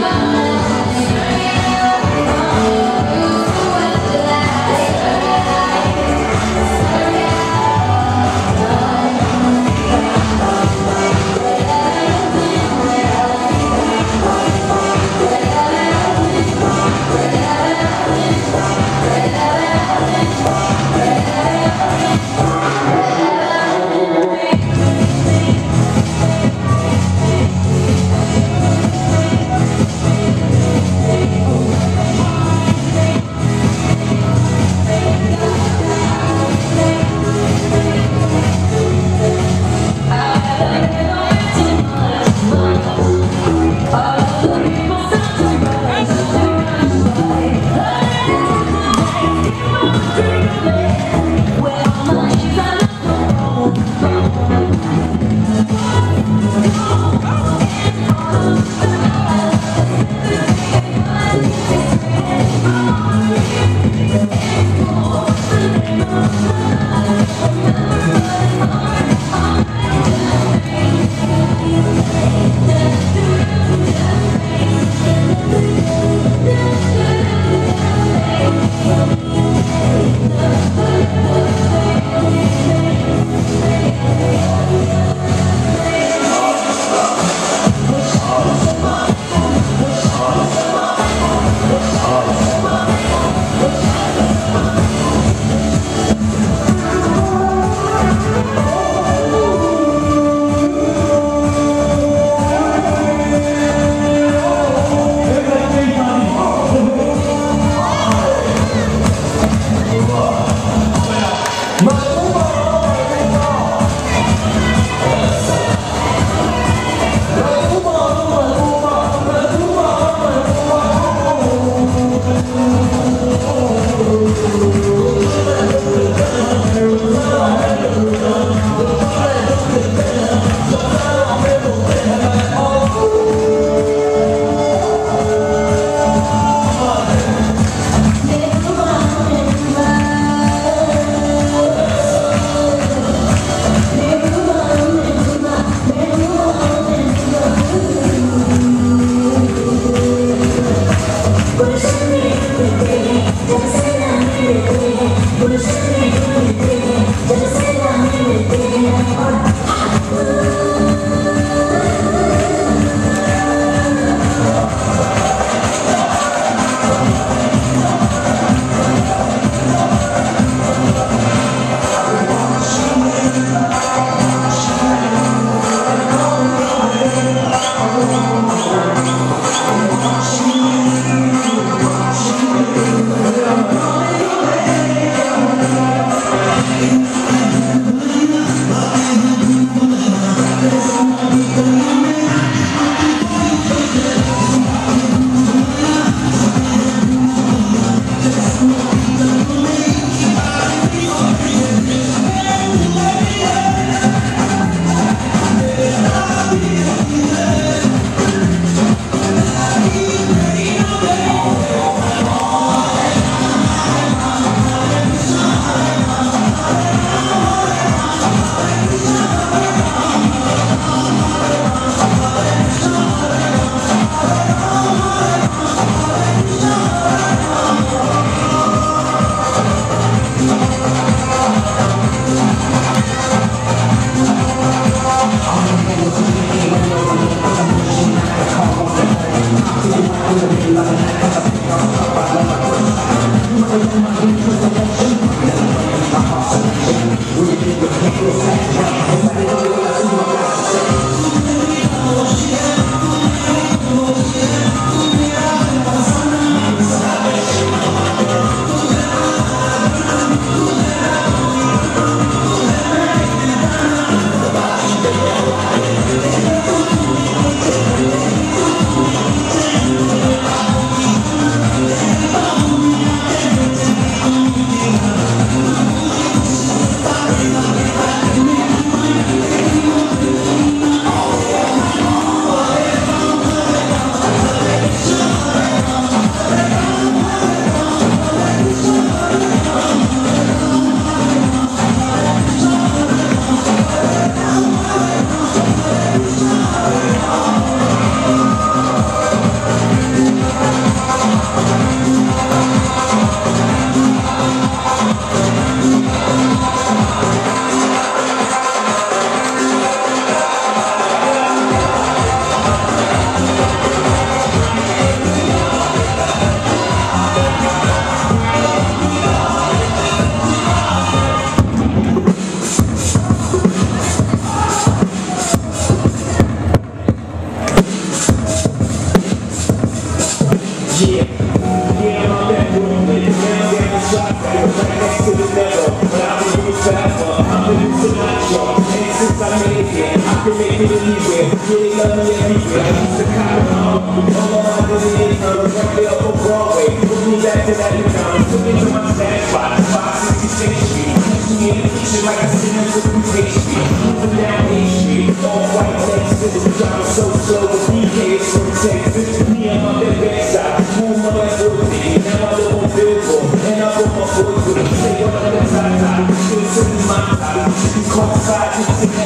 Bye. Thank Música Yeah, yeah, my neck would have been down, down the shot back, right next to the level. But I was doing faster, I'm the new Sinatra. And since I made it, I can make it anywhere. Really love me everywhere. I used to cop it on, all my other incomes, right there up on Broadway. Put me back to that time, took me to my stash spot, 566 Street. Keep me in the kitchen like I seen in with the pastry. Sitting my side, just to that